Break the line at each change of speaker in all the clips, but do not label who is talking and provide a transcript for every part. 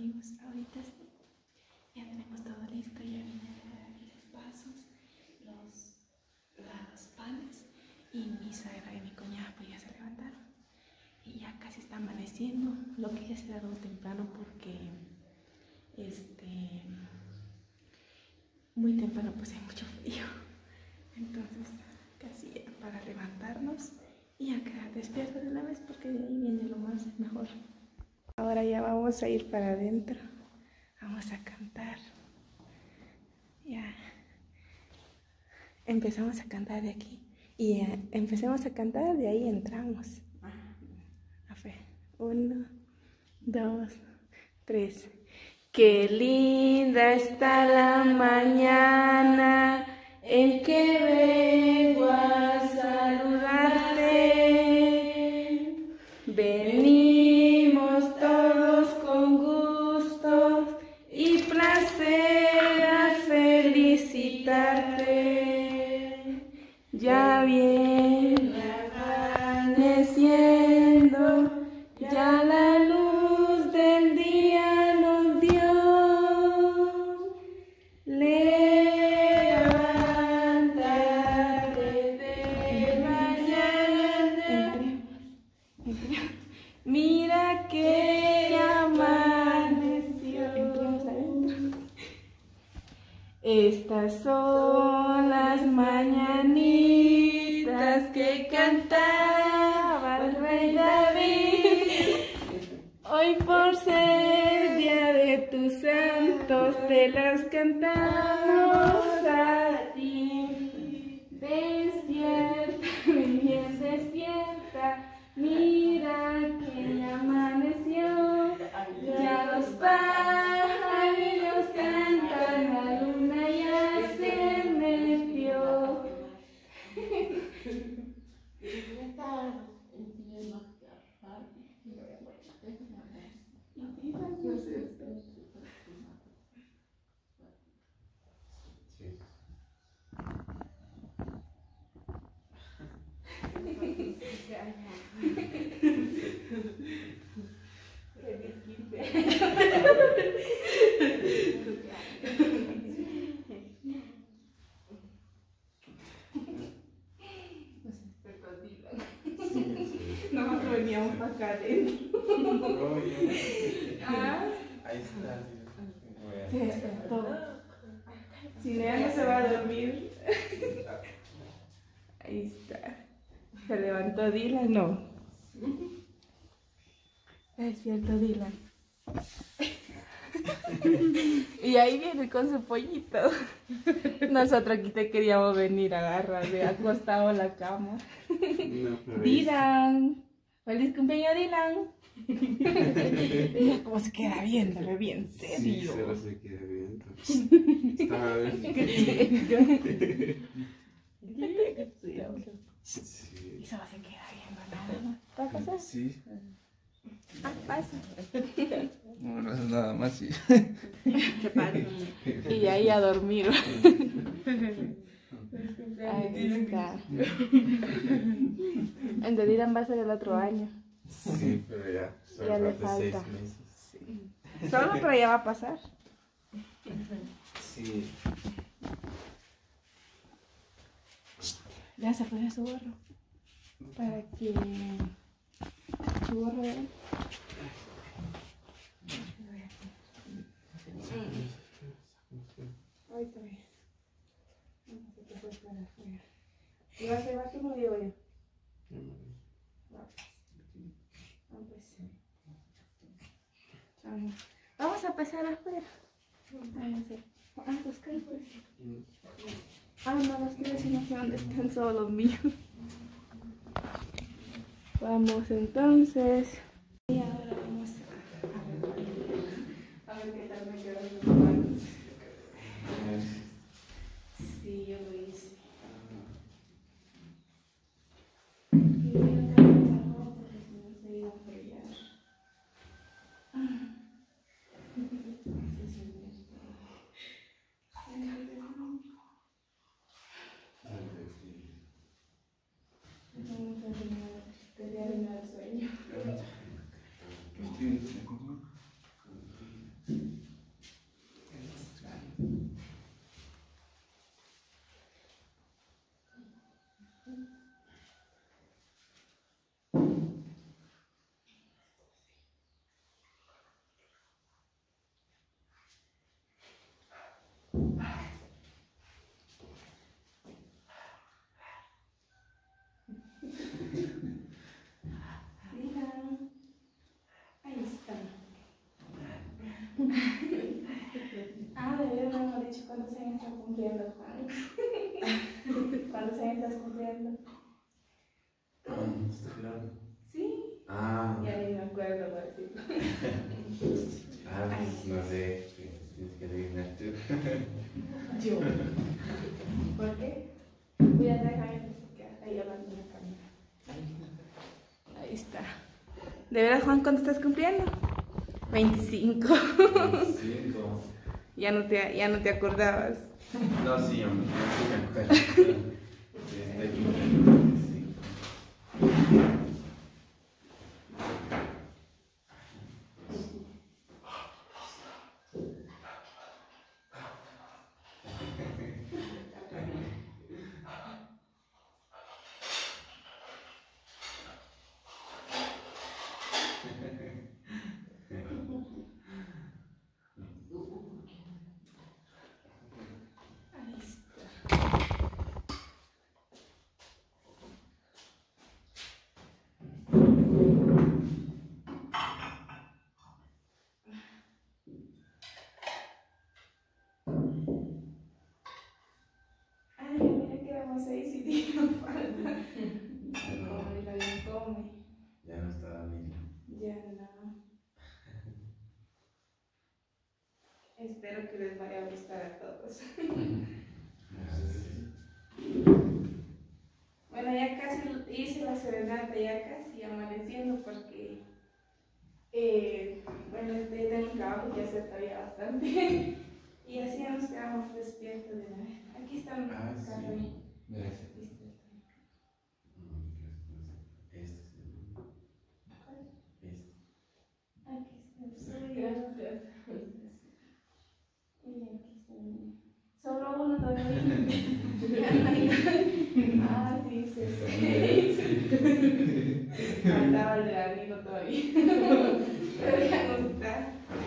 Amigos, ahorita ya tenemos todo listo, ya vienen los vasos, los, los panes. Y mi suegra y mi cuñada pues ya se levantaron. Y ya casi está amaneciendo, lo que ya se dado temprano porque este muy temprano pues hay mucho frío, entonces casi para levantarnos y ya quedar despierto de una vez porque de ahí viene lo más mejor. Ahora ya vamos a ir para adentro. Vamos a cantar. Ya. Empezamos a cantar de aquí. Y eh, empecemos a cantar, de ahí entramos. A ver. Uno, dos, tres. Qué linda está la mañana que cantaba el rey David. Hoy por ser día de tus santos te las cantamos a ti. Despierta, mi bien despierta. Mira que ya amaneció. Ya los pájaros cantan, la luna ya se metió. Nosotros veníamos para acá adentro. Ah,
Ahí está.
se despertó. Si no, ya no se va a dormir. Ahí está. Se levantó Dylan, no. Está despierto Dylan. Y ahí viene con su pollito. Nosotros aquí te queríamos venir a agarrar de acostado en la cama.
No,
Dylan. Feliz cumpleaños, Dylan. Mira cómo se queda viéndole bien
Sí,
serio.
solo se queda viendo.
Y
Sí.
solo se queda viendo nada más. ¿Va a pasar?
Sí.
Ah, pasa.
No, no es nada más, sí.
Y ahí a dormir. Ahí está. De Dylan va a ser el otro año.
Sí, pero ya. Solo
Ya le
falta seis meses.
Solo, pero ya va a pasar.
Sí.
Ya se fue su gorro. Para que. Su gorro de él. Ay, todavía. No se para afuera. ¿Y vas a llevar tú yo? Ah, pues. Vamos. Vamos a pasar afuera. Vamos a Ah, ¿qué? pues. Ah, no, los tres no sé dónde están solo los míos. Vamos entonces. Y ahora vamos a, a ver qué tal me quedan mis manos. Sí, yo lo hice. Y voy a cambiar la ropa porque si no se iba a fregar. Sí, sí, sí. Vamos a terminar de arruinar el sueño. ah, de verdad no hemos dicho cuántos años estás cumpliendo, Juan. ¿Cuántos años estás cumpliendo?
¿Está claro?
Sí.
Ah,
Ya ni me acuerdo,
ah, pues no sé. Tienes que adivinar tú.
Yo. ¿Por qué? Voy a porque ahí hablando en la cámara. Ahí está. ¿De verdad, Juan, cuánto estás cumpliendo? 25.
Cinco.
Ya no te, ya no te acordabas.
No, sí, hombre, sí me acuerdo. Sí, estoy cumpliendo cinco.
Ahí está. Ay, a ir si tiene falta. La bien come.
Ya no estaba bien.
Ya no. Espero que les vaya a gustar a todos. Bueno, ya casi hice la serenata, ya casi amaneciendo porque, eh, bueno, este tengo un trabajo que hacer todavía bastante. y así ya nos quedamos despiertos de una vez. Aquí está mi
Ah, sí.
café.
Gracias. Este. Este.
Solo uno todavía. Ah, sí, el de amigo todavía.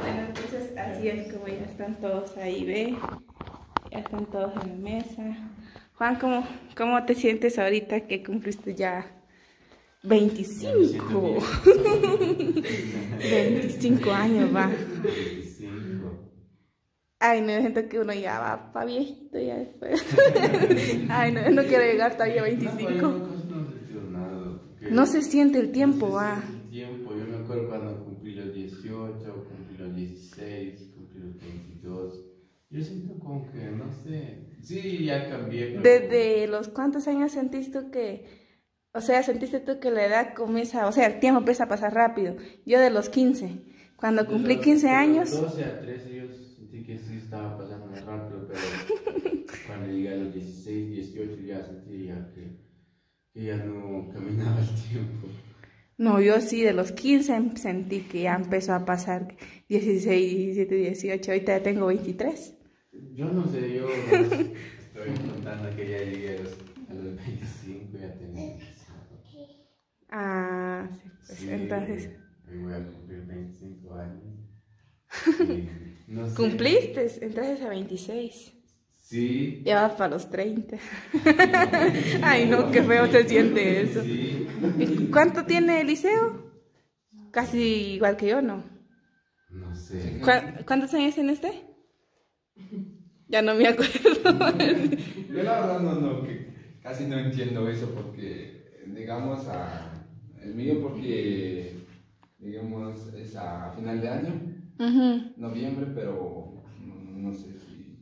Bueno, entonces así es como ya están todos ahí, ¿ve? Ya están todos en la mesa. Juan, ¿cómo, cómo te sientes ahorita que cumpliste ya 25? 25 años va.
25.
Ay, no, siento que uno ya va pa' viejito ya después. Ay, no, no quiero llegar todavía a 25.
No, no, no sentido nada, porque-
No se siente el tiempo,
No se
va.
siente el tiempo. Yo me acuerdo cuando cumplí los 18, cumplí los 16, cumplí los 22. Yo siento como que, no sé. Sí, ya cambié. pero-
¿Desde los cuántos años sentiste tú que, o sea, sentiste tú que la edad comienza, o sea, el tiempo empieza a pasar rápido? Yo de los 15, cuando cumplí
los-
15
de los
años,
12 a 13 yo sentí que sí estaba pasando más rápido, pero cuando llegué a los 16, 18 ya sentí ya que, que ya no caminaba el tiempo.
no, yo sí, de los 15 sentí que ya empezó a pasar 16, 17, 18, ahorita ya tengo 23.
Yo no sé, yo estoy contando que ya llegué a los, a los 25, ya tengo 25.
Ah, sí, pues
Sí,
entonces,
Hoy voy a cumplir 25 años. Y no sé.
¿cumpliste? Entonces a 26.
Sí.
Ya vas para los 30. Ay, no, qué feo se siente eso.
Sí.
¿Y cuánto tiene Eliseo? Casi igual que yo, ¿no?
No sé.
¿Cu- ¿Cuántos años tiene usted? Ya no me acuerdo.
Yo la verdad no, no, que casi no entiendo eso porque, digamos, a, el mío porque, digamos, es a final de año, noviembre, pero no, no sé si...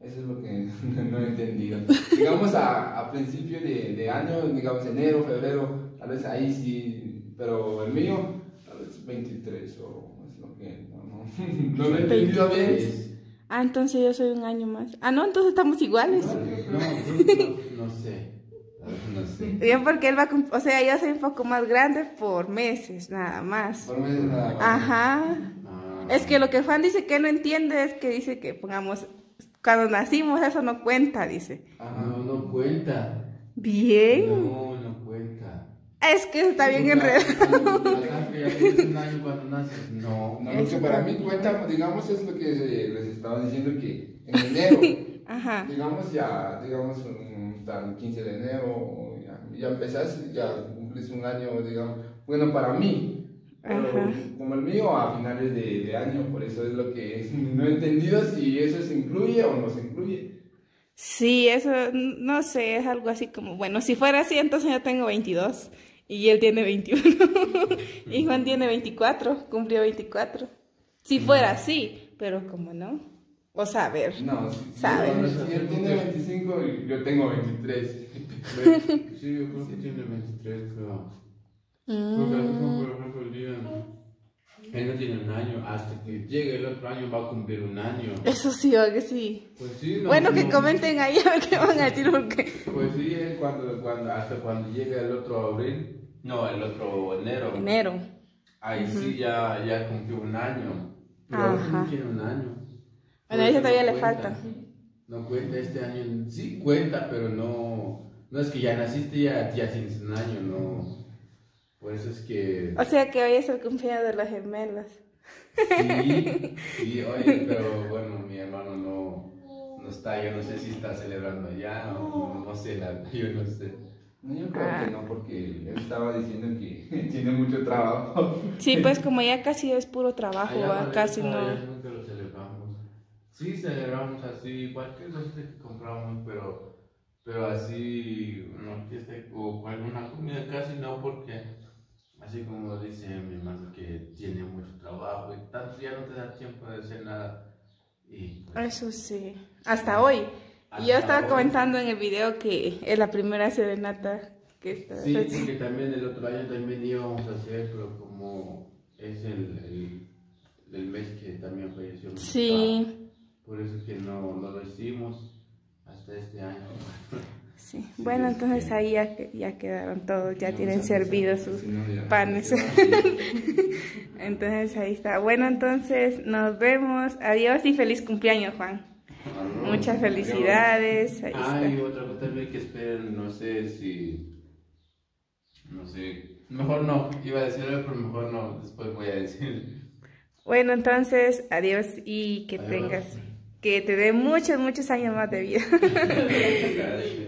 Eso es lo que no he entendido. Digamos, a, a principio de, de año, digamos, enero, febrero, tal vez ahí sí, pero el mío, tal vez 23 o es lo que... No, no, no lo he entendido bien.
23. Ah, entonces yo soy un año más. Ah, no, entonces estamos iguales.
No, no, sé. No sé.
Bien, porque él va a O sea, yo soy un poco más grande por meses, nada más.
Por meses nada más.
Ajá.
Ah,
Es que lo que Juan dice que no entiende es que dice que pongamos, cuando nacimos eso no cuenta, dice.
Ah, No, no cuenta.
Bien.
No.
Es que está bien enredado.
No.
No, lo que para mí cuenta, digamos, es lo que les estaba diciendo que en enero,
Ajá.
digamos ya, digamos, un, tal 15 de enero, ya, ya empezás, ya cumplís un año, digamos, bueno, para mí, Pero como el mío a finales de, de año, por eso es lo que es. No he entendido si eso se incluye o no se incluye.
Sí, eso, no sé, es algo así como, bueno, si fuera así, entonces yo tengo 22 y él tiene 21 y Juan tiene 24, cumplió 24. Si fuera así, pero como no, o sea, a ver,
No, si, si-
Saben.
si él tiene 25 y yo tengo 23.
Sí, yo creo que tiene 23, creo.
Mm.
Porque así como, por ejemplo, el día, él no tiene un año, hasta que llegue el otro año va a cumplir un año.
eso sí, o que sí.
Pues sí, no,
bueno, que comenten ahí a ver qué van a decir, porque...
Pues sí, él cuando, cuando, hasta cuando llegue el otro abril, no, el otro enero,
Enero.
ahí sí ya, ya cumplió un año. Pero
Ajá.
no tiene un año.
Bueno, a
eso
todavía
no
le
cuenta.
falta.
No cuenta este año, sí cuenta, pero no, no es que ya naciste ya, ya tienes un año, no. Por eso es que...
O sea que hoy es el cumpleaños de las gemelas.
Sí, sí, oye, pero bueno, mi hermano no, no está, yo no sé si está celebrando allá o no, no sé, la, yo no sé.
No, yo creo
Ah.
que no, porque él estaba diciendo que tiene mucho trabajo.
Sí, pues como ya casi es puro trabajo,
cuando
casi no.
allá nunca lo celebramos. Sí, celebramos así, cualquier cosa que compramos, pero, pero así, fiesta o alguna comida casi no, porque así como dice mi hermano que tiene mucho trabajo y tanto ya no te da tiempo de hacer nada. Y pues,
Eso sí. Hasta hoy. Y yo
Hasta
estaba
hoy.
comentando en el video que es la primera serenata que está.
Sí, porque también el otro año también íbamos a hacer, pero como es el, el, el mes que también falleció mi papá,
Sí,
por eso es que no, no lo hicimos hasta este año.
sí. Bueno, entonces ahí ya, que- ya quedaron todos, ya tienen servidos sus
si no, ya-
panes. Entonces ahí está. Bueno, entonces nos vemos. Adiós y feliz cumpleaños, Juan. Muchas felicidades. Ahí
Ah,
está.
otra cosa también que esperen, no sé si. No sé. Mejor no, iba a decir algo, pero mejor no, después voy a decir.
Bueno, entonces adiós y que
Adiós.
tengas, que te dé muchos, muchos años más de vida.
Gracias.